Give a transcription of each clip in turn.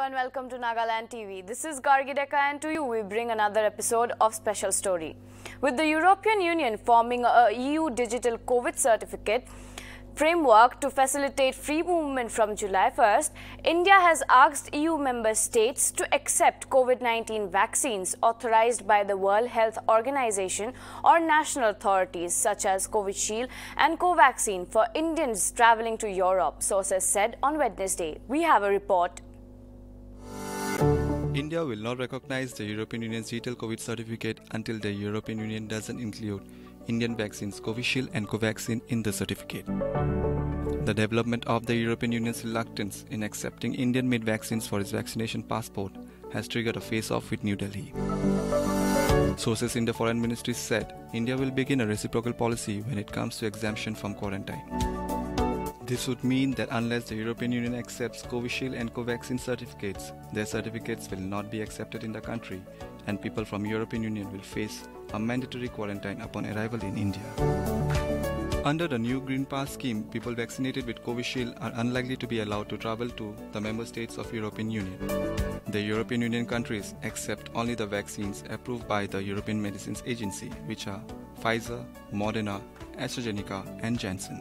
and welcome to Nagaland TV. This is Gargi Deka and to you we bring another episode of Special Story. With the European Union forming a EU digital COVID certificate framework to facilitate free movement from July 1st, India has asked EU member states to accept COVID-19 vaccines authorized by the World Health Organization or national authorities such as Covishield and Covaxin for Indians traveling to Europe, sources said on Wednesday. We have a report India will not recognize the European Union's digital COVID certificate until the European Union doesn't include Indian vaccines Covishield and Covaxin in the certificate. The development of the European Union's reluctance in accepting Indian made vaccines for its vaccination passport has triggered a face off with New Delhi. Sources in the foreign ministry said India will begin a reciprocal policy when it comes to exemption from quarantine. This would mean that unless the European Union accepts Covishield and Covaxin certificates, their certificates will not be accepted in the country and people from European Union will face a mandatory quarantine upon arrival in India. Under the new Green Pass scheme, people vaccinated with Covishield are unlikely to be allowed to travel to the member states of European Union. The European Union countries accept only the vaccines approved by the European Medicines Agency, which are Pfizer, Moderna, AstraZeneca, and Janssen.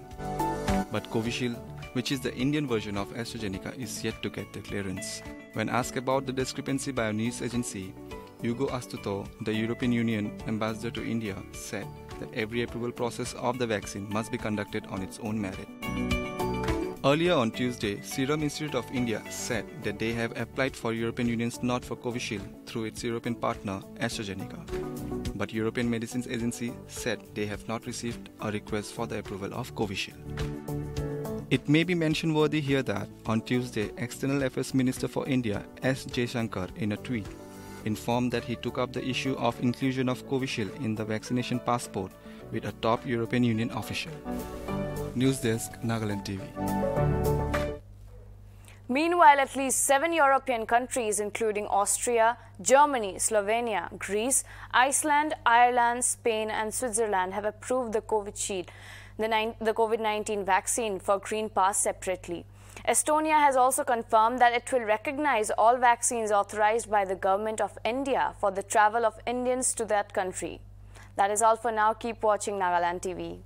But Covishield, which is the Indian version of AstraZeneca, is yet to get the clearance. When asked about the discrepancy by a news agency, Ugo Astuto, the European Union ambassador to India, said that every approval process of the vaccine must be conducted on its own merit. Earlier on Tuesday, Serum Institute of India said that they have applied for European Union's nod for Covishield through its European partner AstraZeneca. But European Medicines Agency said they have not received a request for the approval of Covishield. It may be mention worthy here that on Tuesday, External Affairs Minister for India S. Jaishankar, in a tweet, informed that he took up the issue of inclusion of Covishield in the vaccination passport with a top European Union official. News Desk, Nagaland TV. Meanwhile, at least seven European countries, including Austria, Germany, Slovenia, Greece, Iceland, Ireland, Spain, and Switzerland, have approved the Covishield the, the COVID-19 vaccine for Green Pass separately. Estonia has also confirmed that it will recognize all vaccines authorized by the government of India for the travel of Indians to that country. That is all for now. Keep watching Nagaland TV.